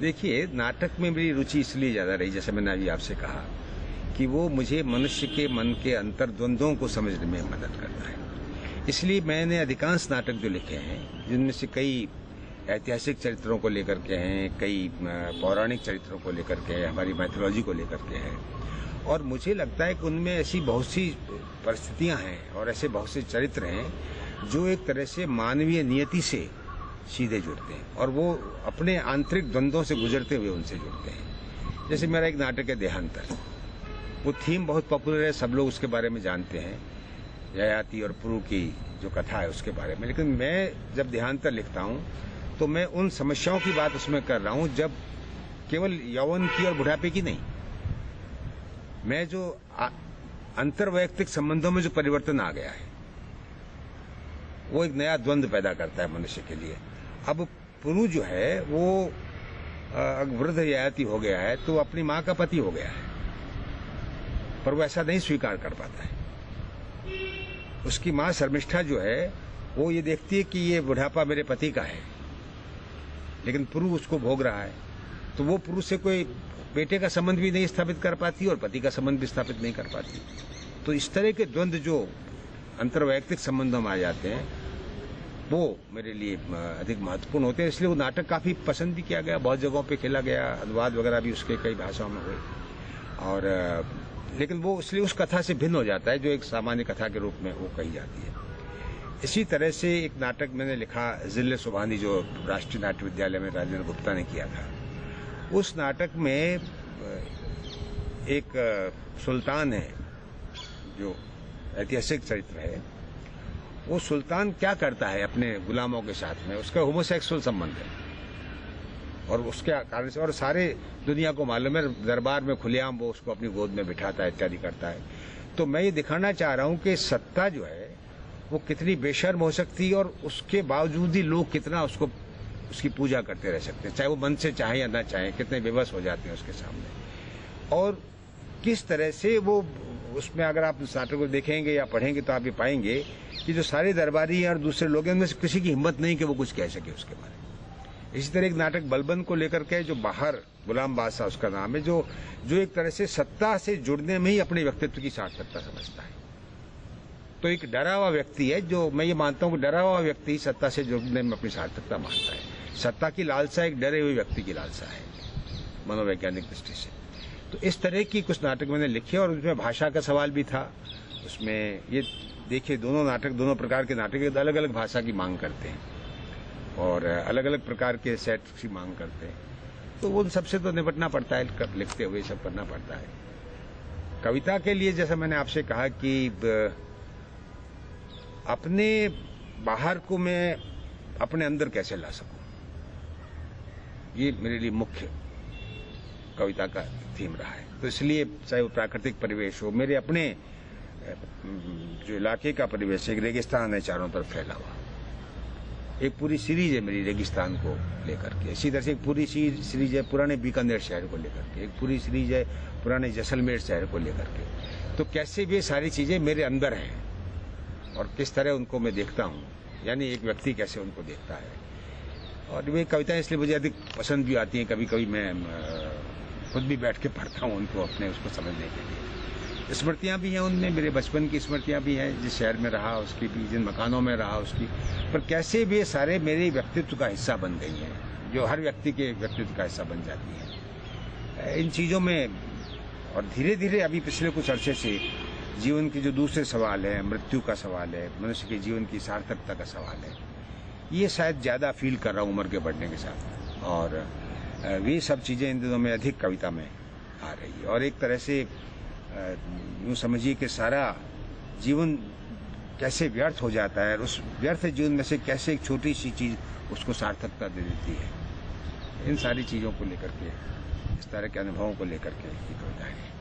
देखिए, नाटक में मेरी रुचि इसलिए ज़्यादा रही, जैसे मैंने अभी आपसे कहा, कि वो मुझे मनुष्य के मन के अंतर द्वंद्वों को समझने में मदद करता है। इसलिए मैंने अधिकांश नाटक जो लिखे हैं, जिनमें से कई ऐतिहासिक चरित्रों को लेकर के हैं, कई पौराणिक चरित्रों को लेकर के हैं, हमारी मैथोलॉजी को लेकर के हैं, और मुझे लगता है कि उनमें ऐसी बहुत सी परिस्थितियाँ हैं और ऐसे बहुत से चरित्र हैं, जो एक तरह से मानवीय नियति से सीधे जुड़ते हैं और वो अपने आंतरिक द्वंद्वों से गुजरते हुए उनसे जुड़ते हैं। जैसे मेरा एक नाटक है देहांतर। वो थीम बहुत पॉपुलर है, सब लोग उसके बारे में जानते हैं। जयाति और पुरु की जो कथा है उसके बारे में। लेकिन मैं जब देहांतर लिखता हूँ तो मैं उन समस्याओं की बात उसमें कर रहा हूँ जब केवल यौवन की और बुढ़ापे की नहीं। मैं जो अंतर वैयक्तिक संबंधों में जो परिवर्तन आ गया है, वो एक नया द्वंद्व पैदा करता है मनुष्य के लिए। अब पुरु जो है, वो वृद्ध रियायती हो गया है तो अपनी माँ का पति हो गया है। पर वो ऐसा नहीं स्वीकार कर पाता है। उसकी माँ शर्मिष्ठा जो है, वो ये देखती है कि ये बुढ़ापा मेरे पति का है। लेकिन पुरु उसको भोग रहा है। तो वो पुरुष से कोई बेटे का संबंध भी नहीं स्थापित कर पाती और पति का संबंध भी स्थापित नहीं कर पाती। तो इस तरह के द्वंद्व जो अंतर्वैयक्तिक संबंधों में आ जाते हैं वो मेरे लिए अधिक महत्वपूर्ण होते हैं। इसलिए वो नाटक काफ़ी पसंद भी किया गया, बहुत जगहों पे खेला गया, अनुवाद वगैरह भी उसके कई भाषाओं में हुए। और लेकिन वो इसलिए उस कथा से भिन्न हो जाता है, जो एक सामान्य कथा के रूप में वो कही जाती है। इसी तरह से एक नाटक मैंने लिखा, ज़िले सुबहानी, जो राष्ट्रीय नाट्य विद्यालय में राजेंद्र गुप्ता ने किया था। उस नाटक में एक सुल्तान है, जो ऐतिहासिक चरित्र है। वो सुल्तान क्या करता है अपने गुलामों के साथ में? उसका होमोसेक्सुअल संबंध है। और उसके कारण से, और सारे दुनिया को मालूम है, दरबार में खुलेआम वो उसको अपनी गोद में बिठाता है, इत्यादि करता है। तो मैं ये दिखाना चाह रहा हूँ कि सत्ता जो है, वो कितनी बेशर्म हो सकती है और उसके बावजूद ही लोग कितना उसको, उसकी पूजा करते रह सकते हैं। चाहे वो मन से चाहे या ना चाहे, कितने बेबस हो जाते हैं उसके सामने। और किस तरह से वो, उसमें अगर आप नाटक को देखेंगे या पढ़ेंगे तो आप ये पाएँगे कि जो सारे दरबारी और दूसरे लोग हैं, उनमें से किसी की हिम्मत नहीं कि वो कुछ कह सके उसके बारे में। इसी तरह एक नाटक बलबन को लेकर के जो बाहर गुलाम बादशाह, उसका नाम है, जो जो एक तरह से सत्ता से जुड़ने में ही अपने व्यक्तित्व की सार्थकता समझता है। तो एक डरा हुआ व्यक्ति है, जो मैं ये मानता हूँ कि डरा हुआ व्यक्ति सत्ता से जुड़ने में अपनी सार्थकता मानता है। सत्ता की लालसा एक डरे हुए व्यक्ति की लालसा है, मनोवैज्ञानिक दृष्टि से। तो इस तरह की कुछ नाटक मैंने लिखे और उसमें भाषा का सवाल भी था। उसमें ये देखिए, दोनों नाटक, दोनों प्रकार के नाटक अलग अलग भाषा की मांग करते हैं और अलग अलग प्रकार के सेट की मांग करते हैं। तो उन सबसे तो निपटना पड़ता है लिखते हुए सब करना पड़ता है। कविता के लिए जैसा मैंने आपसे कहा कि अपने बाहर को मैं अपने अंदर कैसे ला सकूँ? ये मेरे लिए मुख्य कविता का थीम रहा है। तो इसलिए चाहे वो प्राकृतिक परिवेश हो, मेरे अपने जो इलाके का परिवेश एक रेगिस्तान है चारों तरफ़ फैला हुआ। एक पूरी सीरीज़ है मेरी रेगिस्तान को लेकर के। इसी तरह से एक पूरी सीरीज़ है पुराने बीकानेर शहर को लेकर के। एक पूरी सीरीज़ है पुराने जैसलमेर शहर को लेकर के। तो कैसे भी सारी चीज़ें मेरे अंदर हैं और किस तरह उनको मैं देखता हूँ, यानी एक व्यक्ति कैसे उनको देखता है। और वे कविताएँ इसलिए मुझे अधिक पसंद भी आती हैं कभी कभी मैं खुद भी बैठ के पढ़ता हूँ उनको अपने उसको समझने के लिए। स्मृतियाँ भी हैं उनमें, मेरे बचपन की स्मृतियाँ भी हैं, जिस शहर में रहा, उसकी भी, जिन मकानों में रहा, उसकी। पर कैसे भी ये सारे मेरे व्यक्तित्व का हिस्सा बन गई हैं, जो हर व्यक्ति के व्यक्तित्व का हिस्सा बन जाती है। इन चीज़ों में, और धीरे धीरे अभी पिछले कुछ अरसे से, जीवन के जो दूसरे सवाल है, मृत्यु का सवाल है, मनुष्य के जीवन की सार्थकता का सवाल है, ये शायद ज़्यादा फील कर रहा हूँ उम्र के बढ़ने के साथ। और वे सब चीज़ें इन दिनों में अधिक कविता में आ रही है। और एक तरह से यूँ समझिए कि सारा जीवन कैसे व्यर्थ हो जाता है और उस व्यर्थ जीवन में से कैसे एक छोटी सी चीज़ उसको सार्थकता दे देती है। इन सारी चीज़ों को लेकर के, इस तरह के अनुभवों को लेकर के कविता है।